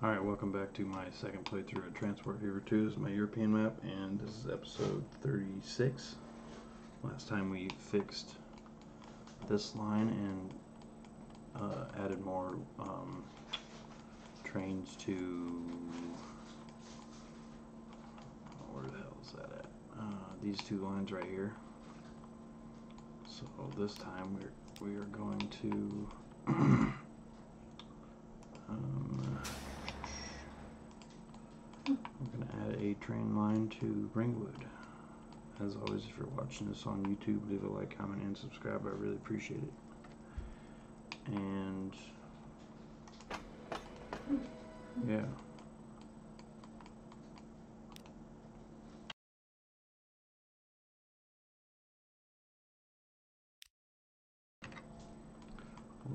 Alright, welcome back to my second playthrough of Transport Fever 2. This is my European map, and this is episode 36. Last time we fixed this line and uh, added more um, trains to... Where the hell is that at? Uh, these two lines right here. So this time we're, we are going to... um, I'm going to add a train line to Ringwood. As always, if you're watching this on YouTube, leave a like, comment, and subscribe. I really appreciate it. And yeah.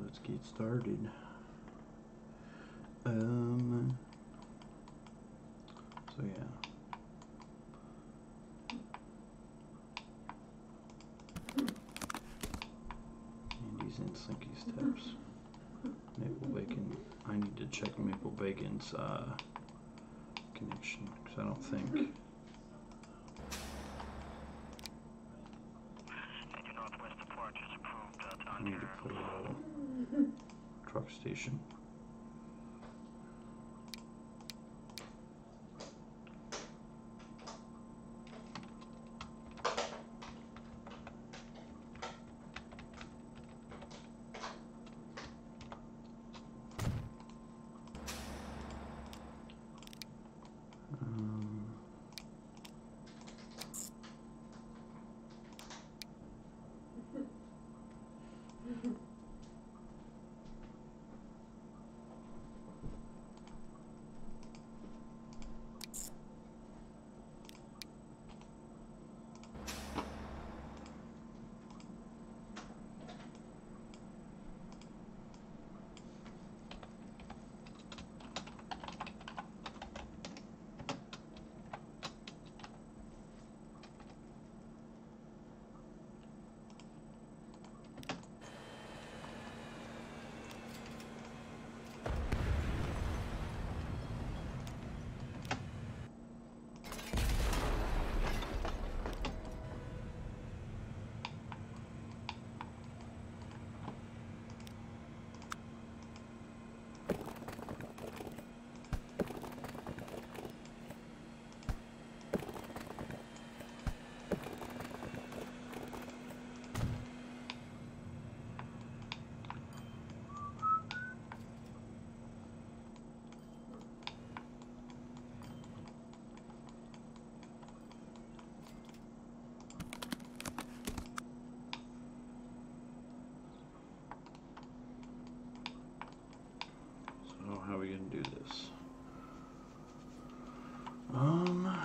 Let's get started. Um. So yeah. Andy's in Slinky Steps. Maple Bacon. I need to check Maple Bacon's uh, connection because I don't think. I need to put a truck station. How are we gonna do this? Um.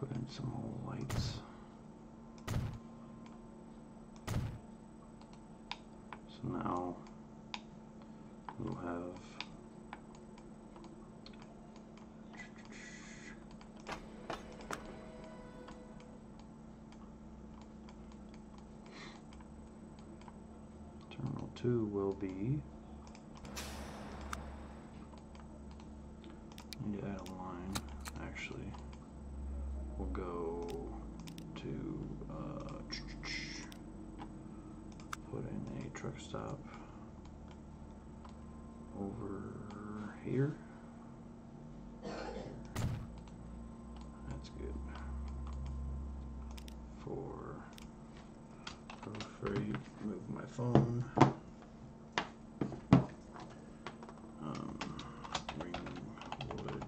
Put in some more lights. So now. We'll have Terminal 2 will be truck stop over here. That's good. For for freight, move my phone. Um, Ringwood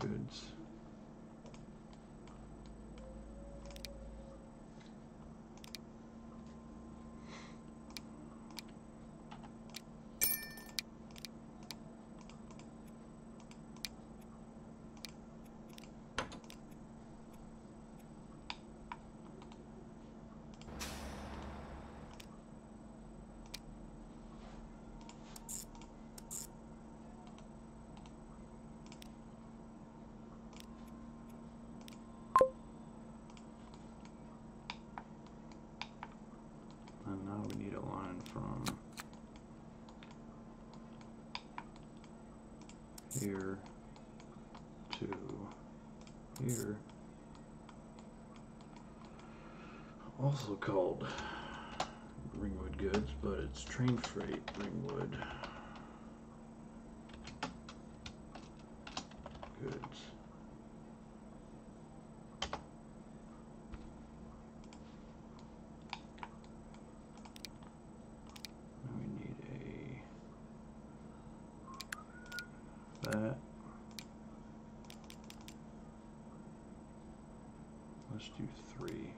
goods. And now we need a line from here to here. Also called Ringwood Goods, but it's train freight Ringwood Goods. Now we need a that. Let's do three.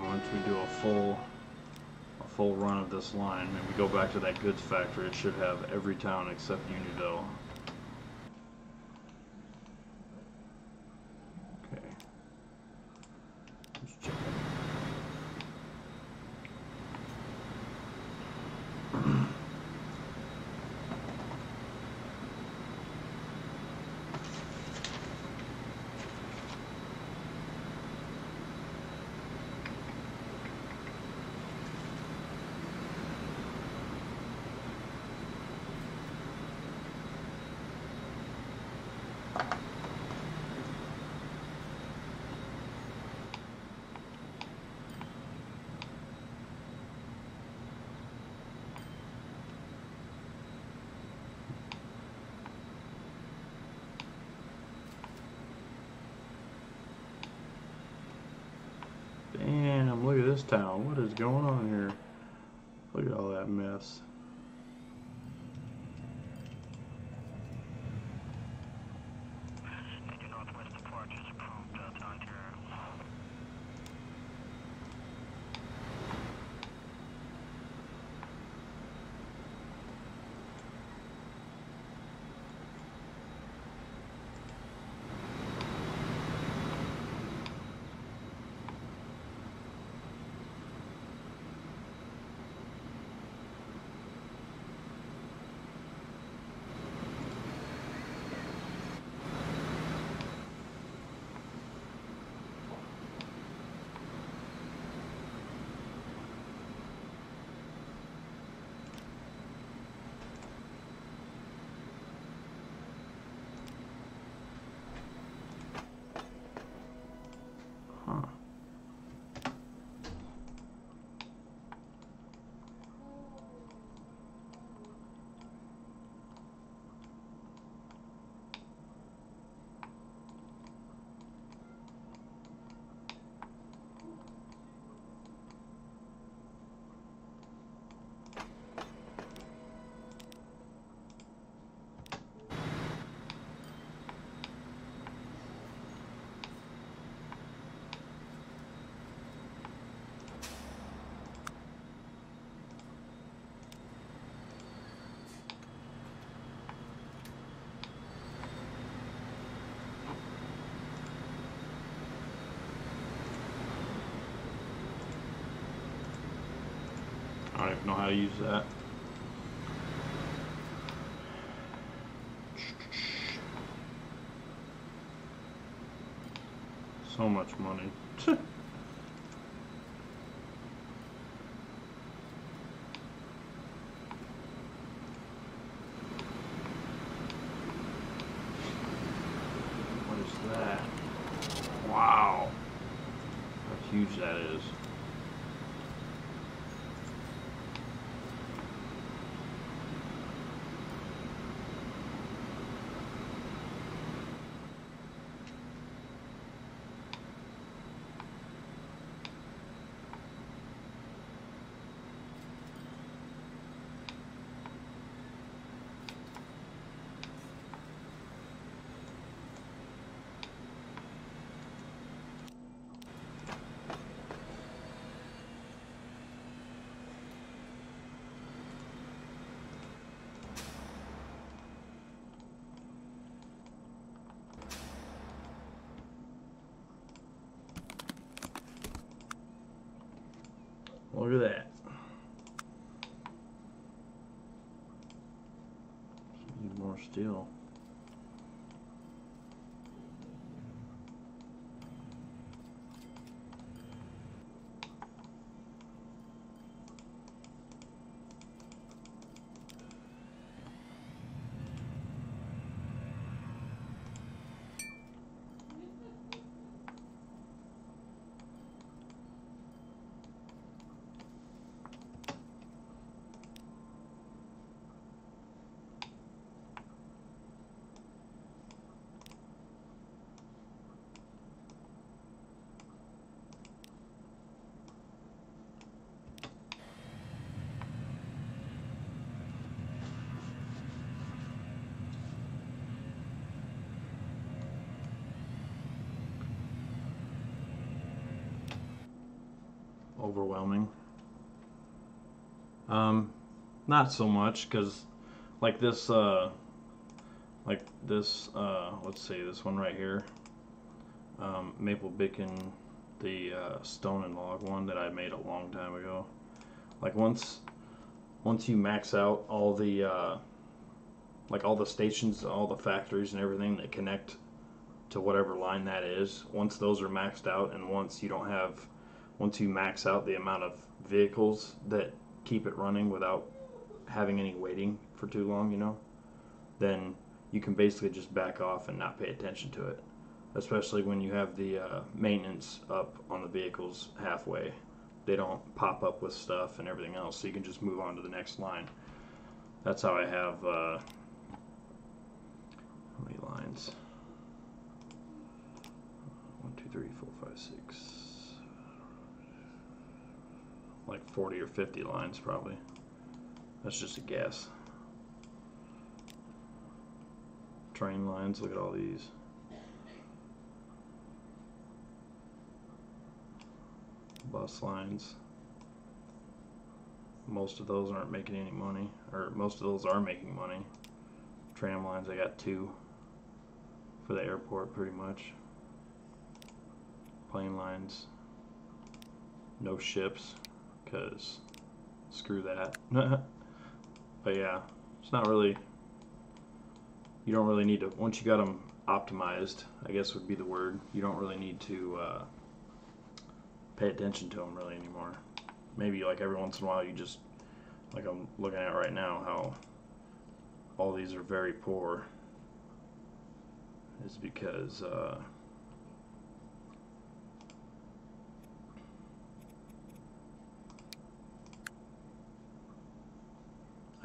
Once we do a full a full run of this line and we go back to that goods factory, it should have every town except Unionville. Okay. Let's check it. Damn, look at this town. What is going on here? Look at all that mess. know how to use that. So much money. What is that? Wow. How huge that is. Look at that. Need more steel. Overwhelming. Um, not so much because, like this, uh, like this, uh, let's see, this one right here, um, maple bacon, the uh, stone and log one that I made a long time ago. Like once, once you max out all the, uh, like all the stations, all the factories and everything that connect to whatever line that is. Once those are maxed out, and once you don't have once you max out the amount of vehicles that keep it running without having any waiting for too long, you know, then you can basically just back off and not pay attention to it. Especially when you have the uh, maintenance up on the vehicles halfway. They don't pop up with stuff and everything else, so you can just move on to the next line. That's how I have. Uh, how many lines? One, two, three, four, five, six like 40 or 50 lines probably. That's just a guess. Train lines, look at all these. Bus lines. Most of those aren't making any money, or most of those are making money. Tram lines, I got two for the airport pretty much. Plane lines, no ships because screw that. but yeah, it's not really, you don't really need to, once you got them optimized, I guess would be the word, you don't really need to uh, pay attention to them really anymore. Maybe like every once in a while you just, like I'm looking at right now, how all these are very poor is because uh,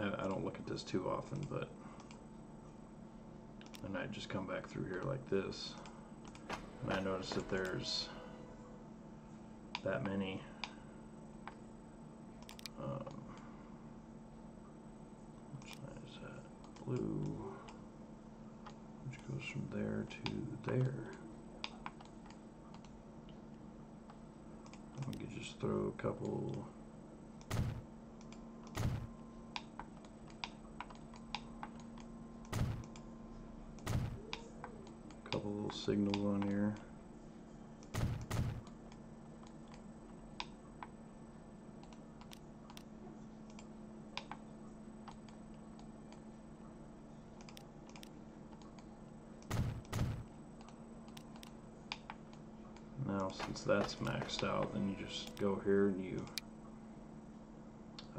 I, don't look at this too often, but then I just come back through here like this, and I notice that there's that many um, which is that? Blue, which goes from there to there. We could just throw a couple couple little signals on here. Now since that's maxed out, then you just go here and you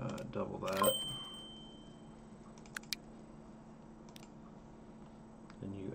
uh, double that. Then you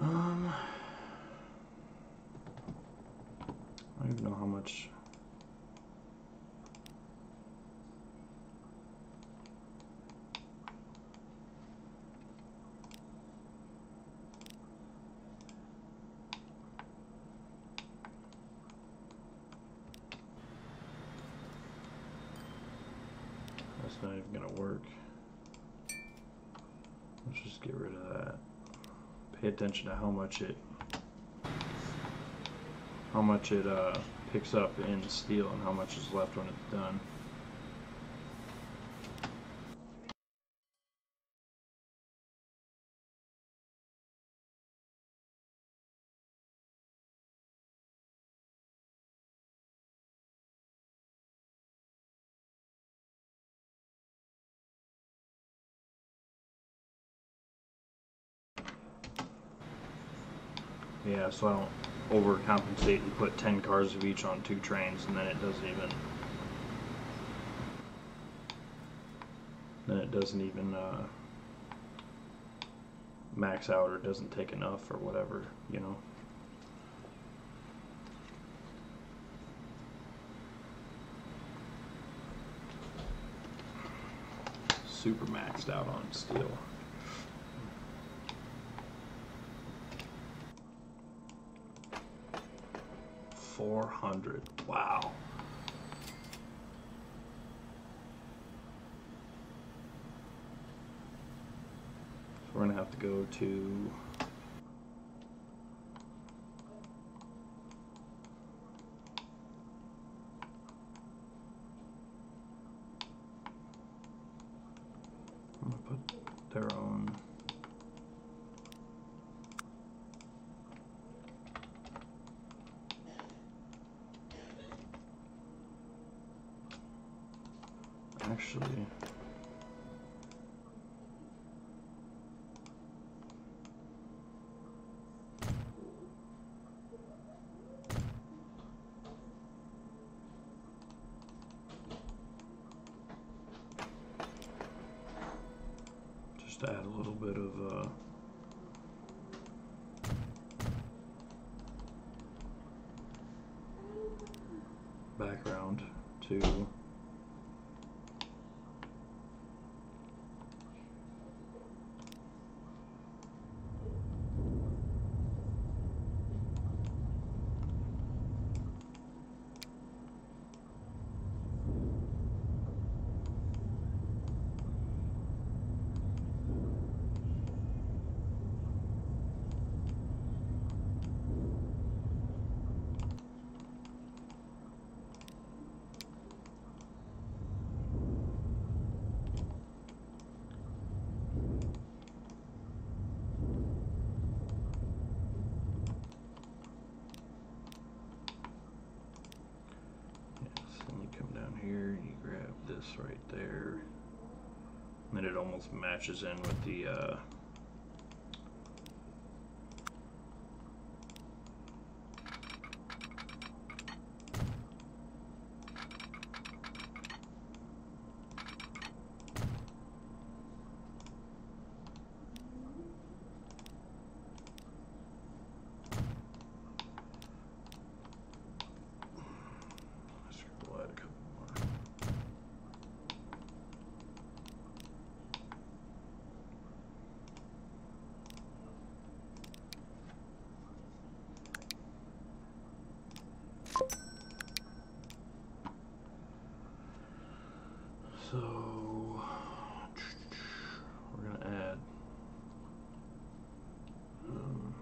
add um, Oops. much. That's not even gonna work. Let's just get rid of that. Pay attention to how much it how much it uh, picks up in steel and how much is left when it's done. So I don't overcompensate and put 10 cars of each on two trains and then it doesn't even then it doesn't even uh, max out or doesn't take enough or whatever you know? Super maxed out on steel Four hundred. Wow. So we're gonna have to go to I'm gonna put their own actually just to add a little bit of uh, background to Yes, and you come down here, you grab this right there. And then it almost matches in with the uh, We'll add a couple more. So we're gonna add. Um,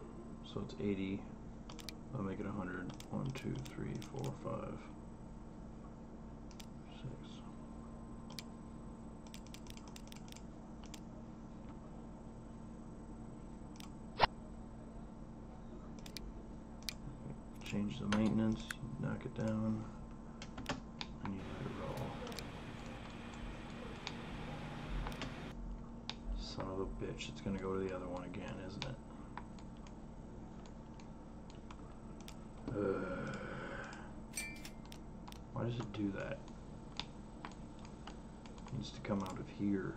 so it's 80. I'll make it 100. 1, 2, 3, 4, 5, 6. Change the maintenance, knock it down, and you let it roll. Son of a bitch, it's gonna go to the other one again, isn't it? Why does it do that? It needs to come out of here.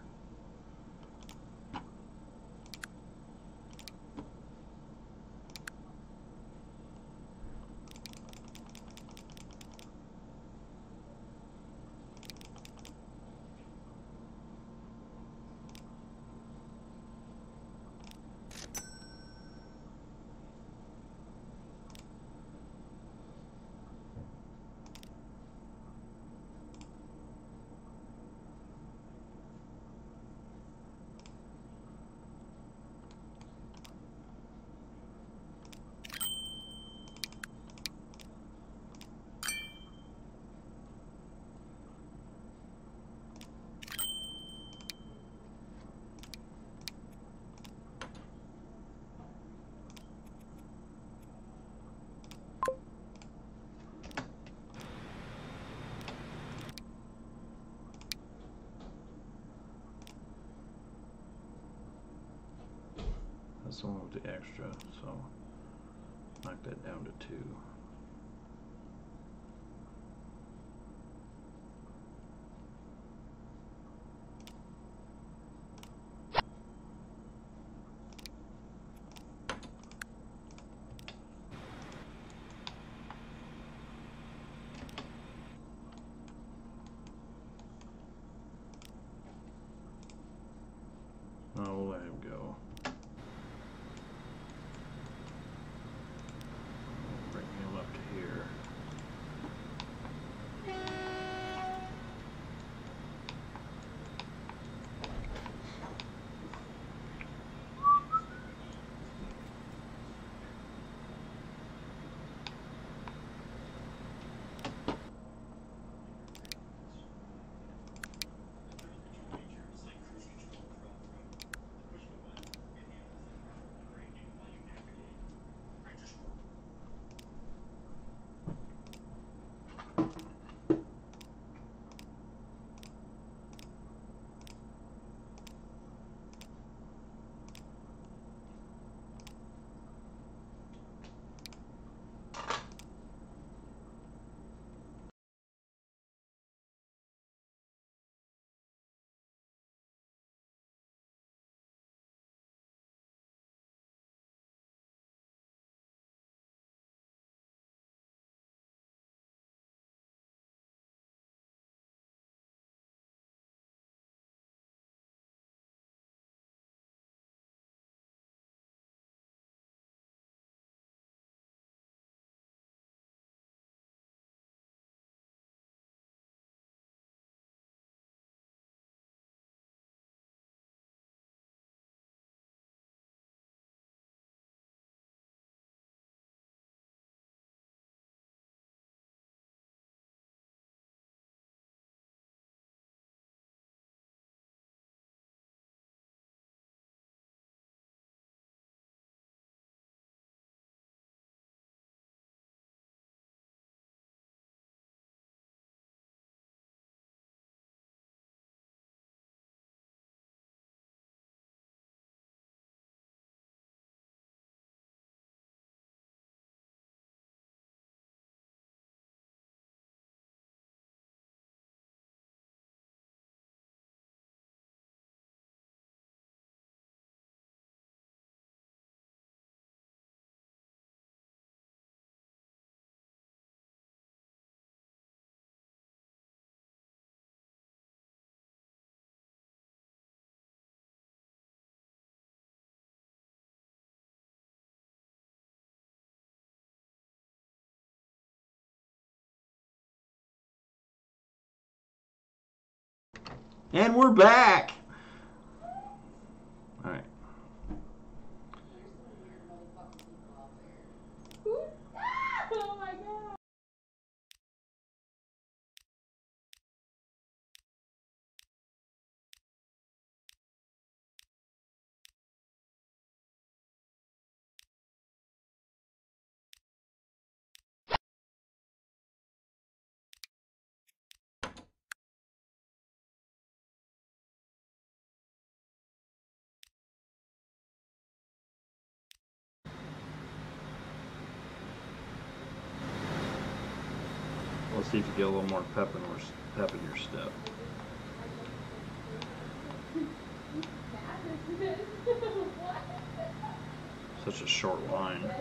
That's the one with the extra, so knock that down to two. We'll let him go. And we're back. See if you get a little more pep in, your, pep in your step. Such a short line.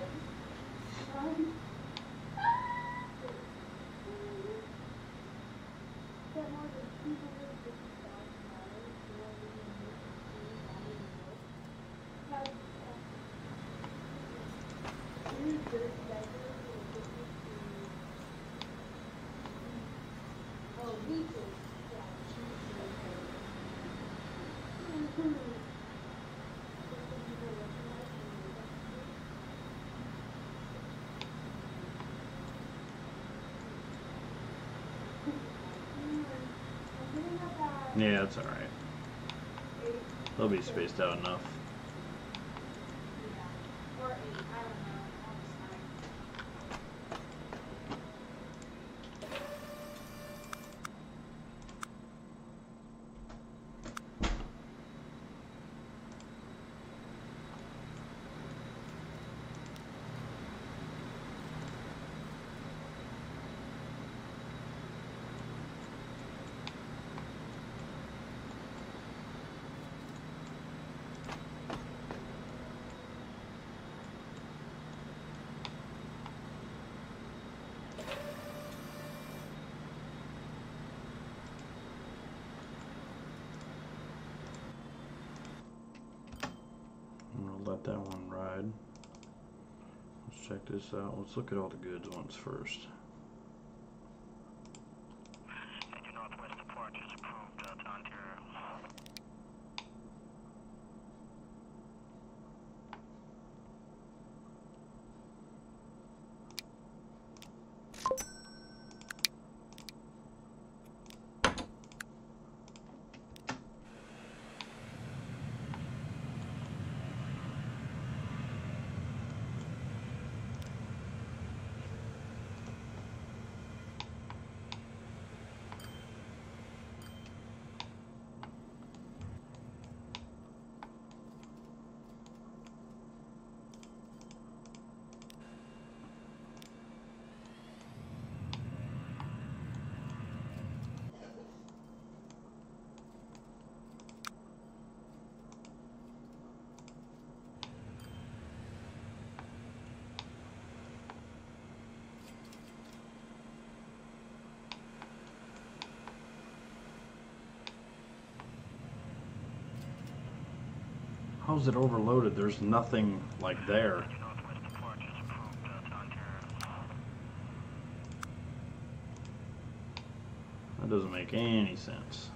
Oh, me too. Yeah. Yeah, that's all right. They'll be spaced out enough. Or eight, I don't know. I'll decide. let that one ride. Let's check this out. Let's look at all the goods ones first. How's it overloaded? There's nothing like there. That doesn't make any sense.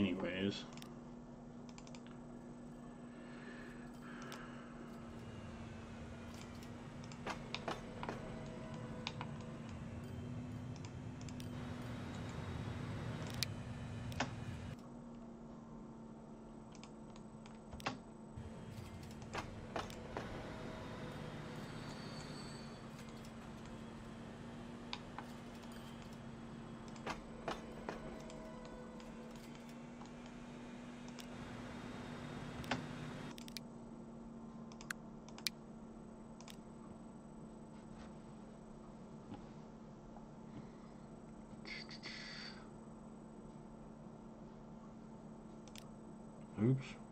Anyways. Oops.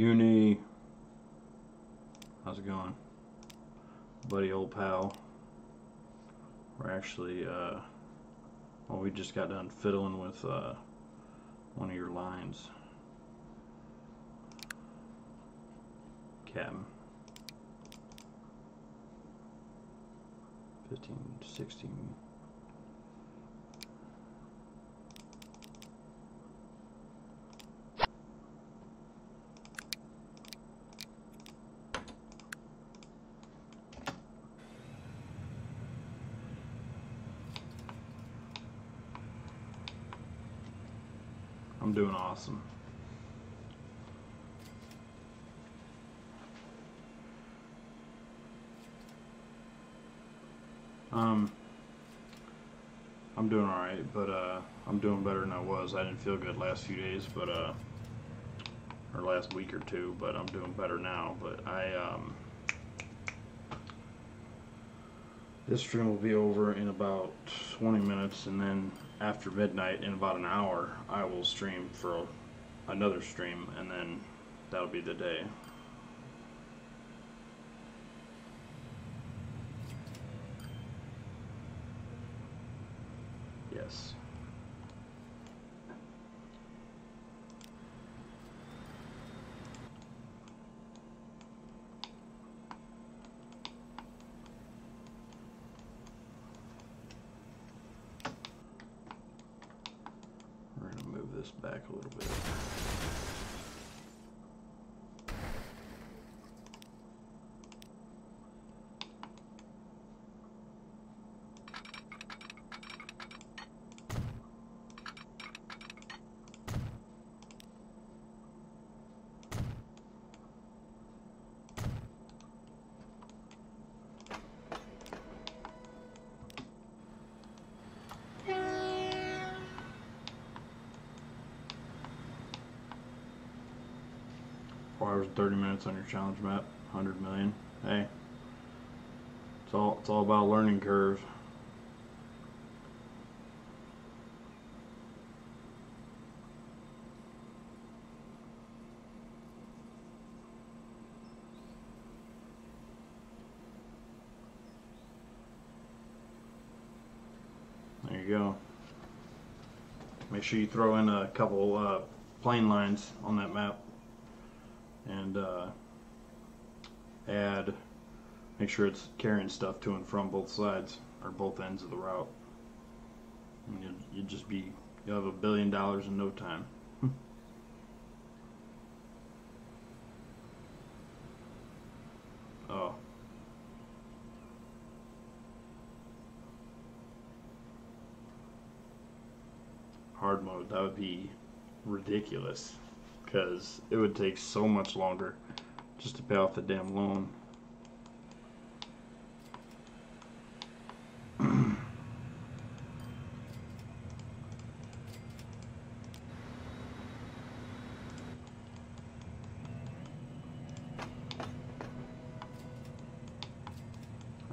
Uni. How's it going? Buddy, old pal. We're actually, uh, well, we just got done fiddling with, uh, one of your lines. Captain. 15, 16. I'm doing awesome. Um, I'm doing all right, but uh, I'm doing better than I was. I didn't feel good last few days, but uh, or last week or two, but I'm doing better now. But I um, this stream will be over in about 20 minutes, and then after midnight, in about an hour, I will stream for another stream, and then that'll be the day. Yes. We're gonna move this back a little bit. Four hours and thirty minutes on your challenge map, hundred million. Hey, it's all it's all about learning curve. There you go. Make sure you throw in a couple uh, plane lines on that map and uh, add make sure it's carrying stuff to and from both sides or both ends of the route. And you'll, you'll just be you'll have a billion dollars in no time. Oh. Hard mode. That would be ridiculous because it would take so much longer just to pay off the damn loan.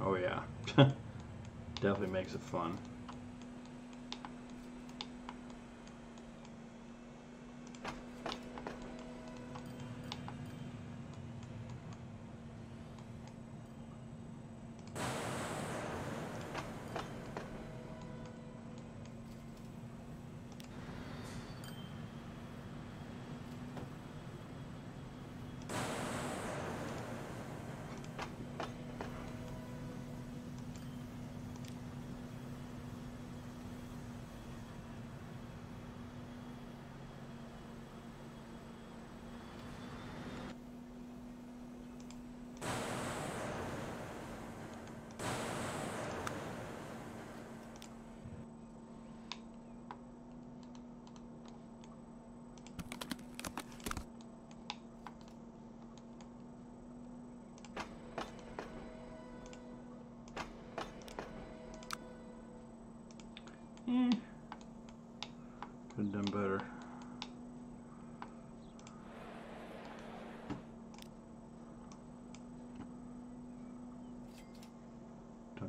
oh yeah, definitely makes it fun. Eh. Could have done better.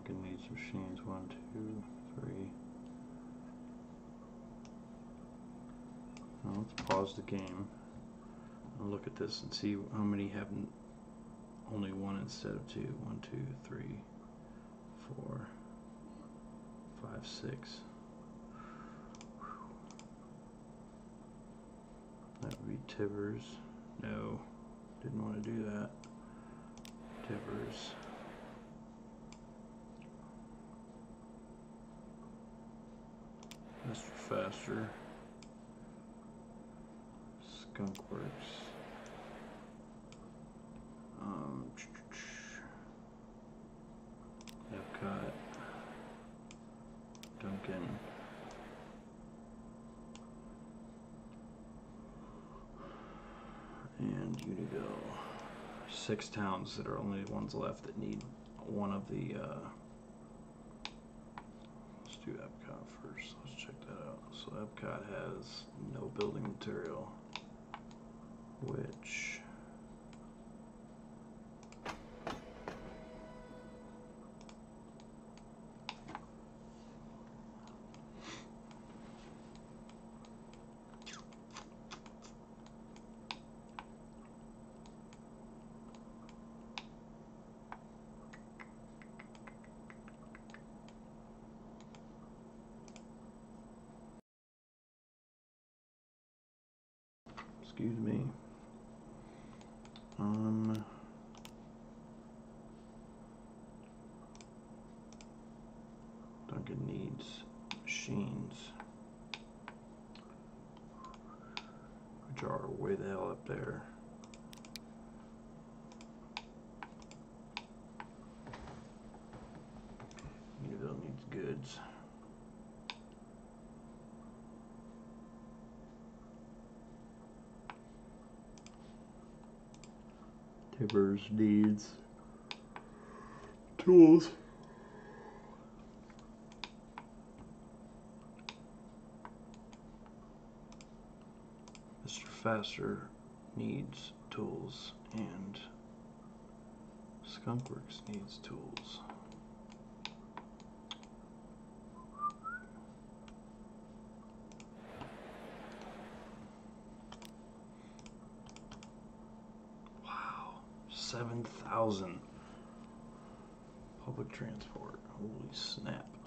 Duncan needs machines. One, two, three. Now let's pause the game and look at this and see how many have only one instead of two. One, two, three, four, five, six. That would be Tibbers. No, didn't want to do that. Tibbers. Faster. Skunkworks. Um, Epcot. Duncan. and Univille. Six towns that are only ones left that need one of the. Uh, let's do Epcot first. Let's check. So Epcot has no building material. which excuse me. Um, Duncan needs machines, which are way the hell up there. Unionville needs goods. Tibbers needs tools. Faster needs tools and Skunkworks needs tools. Wow, 7,000 public transport. Holy snap.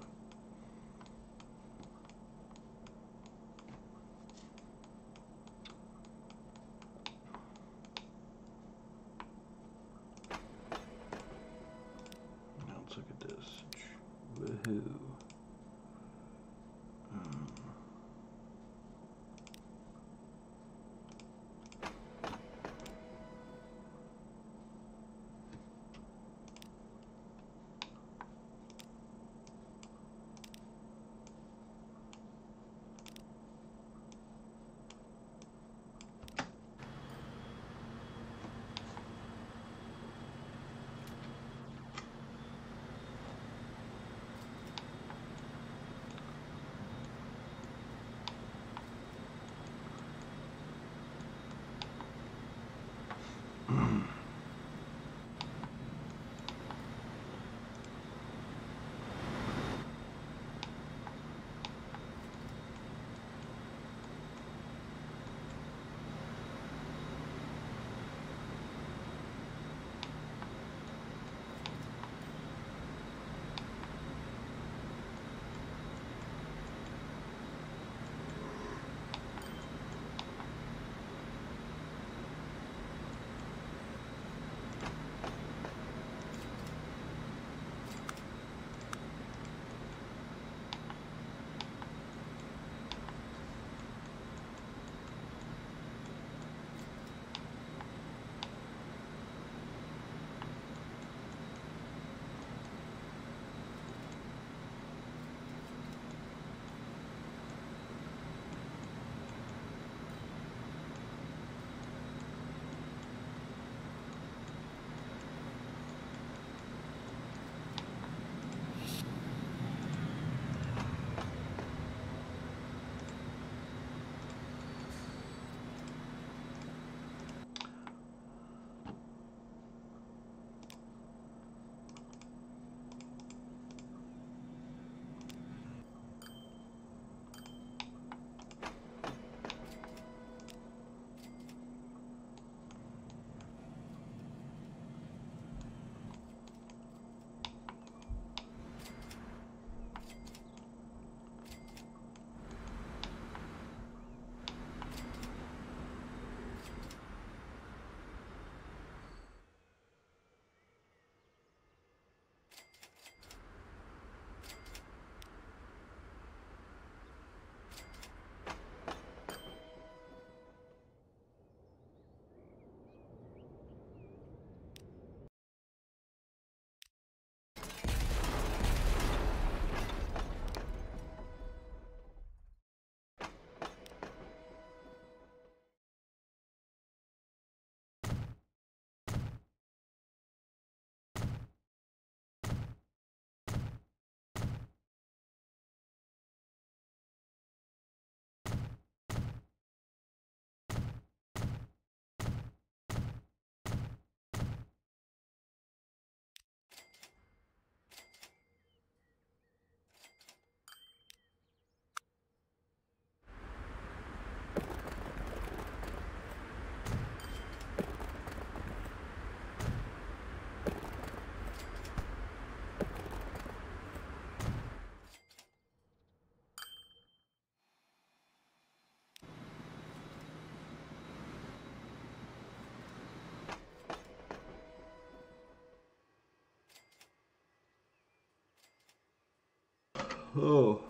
Oh.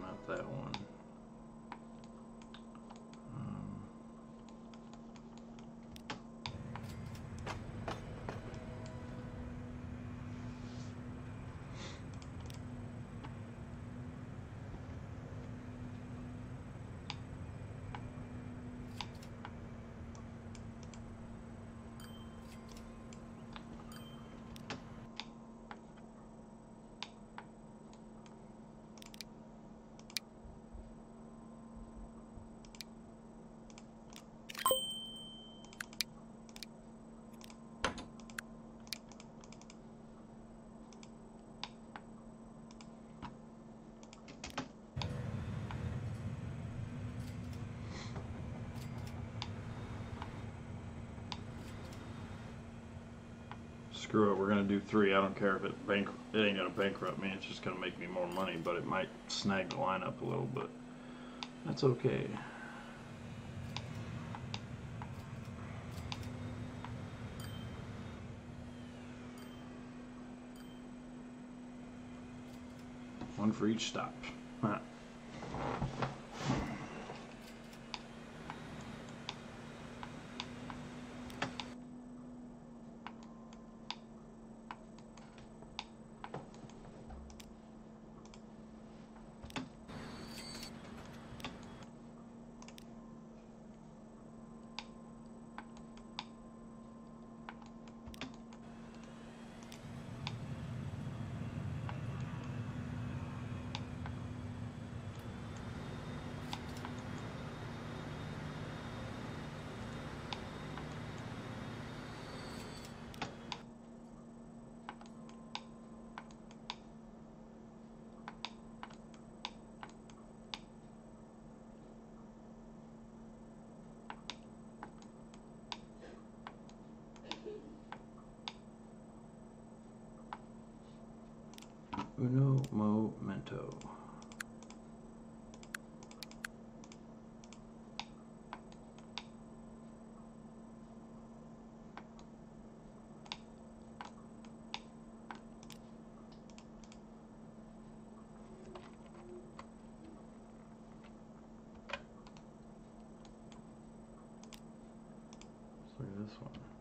Not that one. Um, Screw it, we're gonna do three. I don't care if it bank it ain't gonna bankrupt me, it's just gonna make me more money, but it might snag the line up a little bit. That's okay. One for each stop. Uno momento. Let's this one.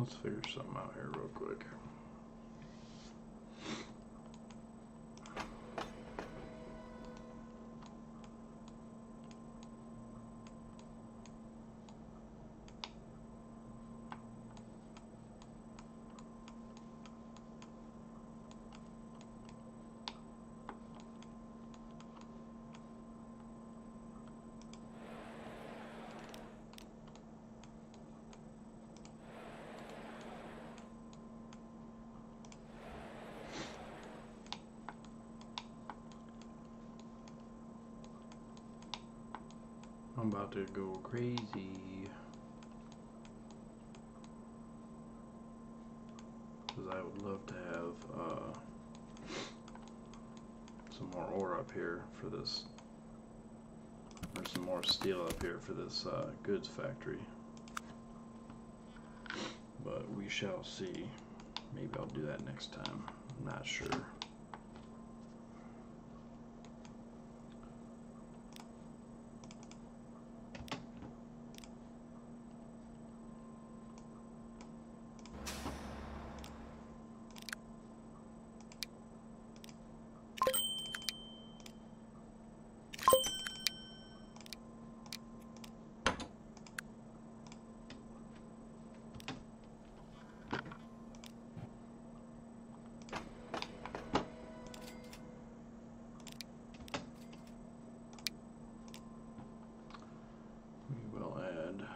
Let's figure something out here real quick. I'm about to go crazy. Because I would love to have uh, some more ore up here for this. Or some more steel up here for this uh, goods factory. But we shall see. Maybe I'll do that next time. I'm not sure. We will add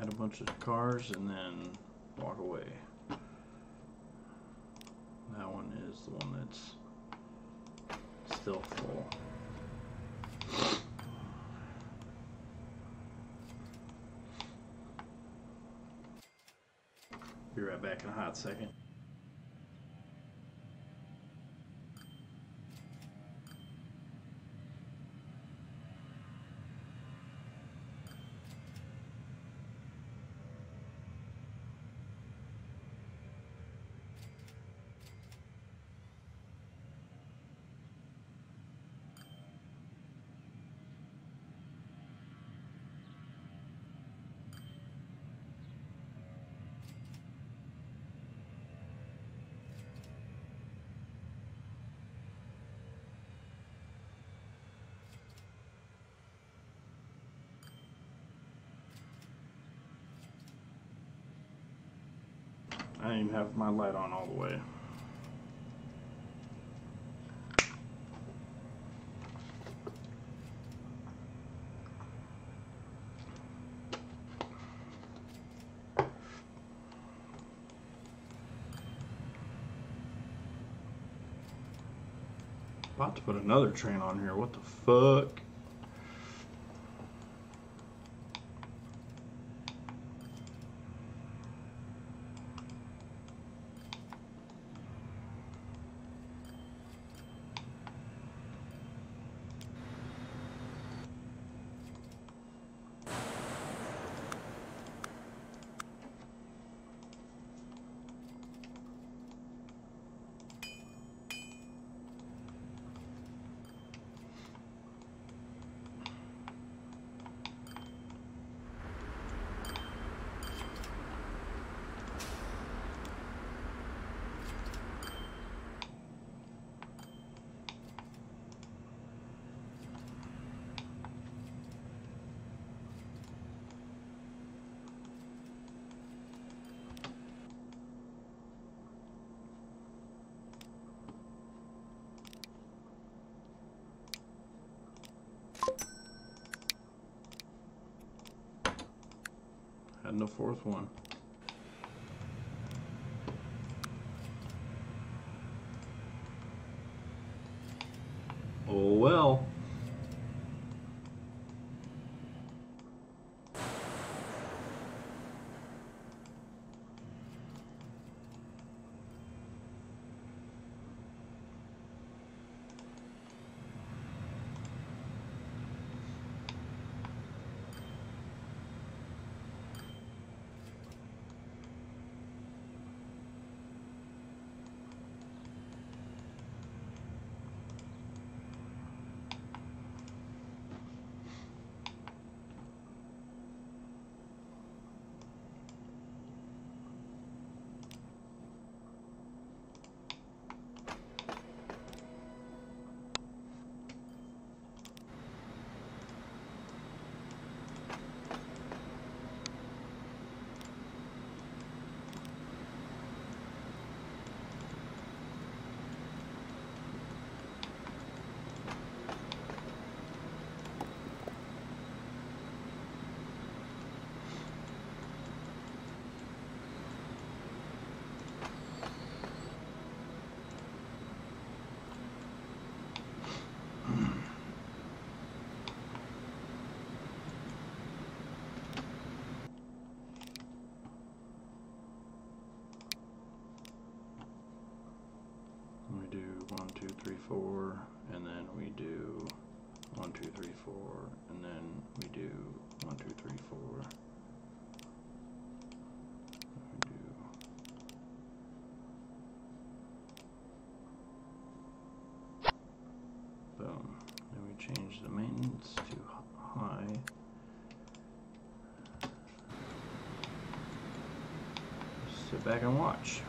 add a bunch of cars and then walk away. That one is the one that's still full. Be right back in a hot second. I have my light on all the way. About to put another train on here. What the fuck? Had no fourth one. three, four, and then we do one, two, three, four, and then we do one, two, three, four. Boom. Then we change the maintenance to high. Sit back and watch.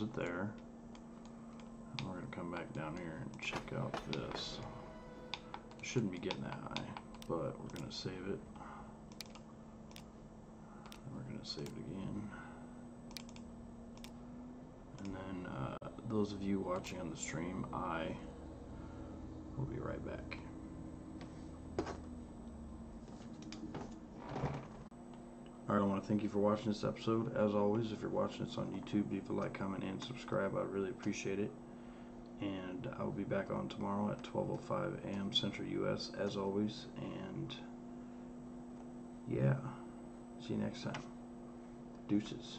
It there. We're gonna come back down here and check out this. Shouldn't be getting that high, but we're gonna save it. We're gonna save it again. And then, uh, those of you watching on the stream, I will be right back. All right, I want to thank you for watching this episode. As always, if you're watching this on YouTube, leave a like, comment, and subscribe. I'd really appreciate it. And I will be back on tomorrow at 12:05 a.m. Central U.S. as always. And yeah, see you next time. Deuces.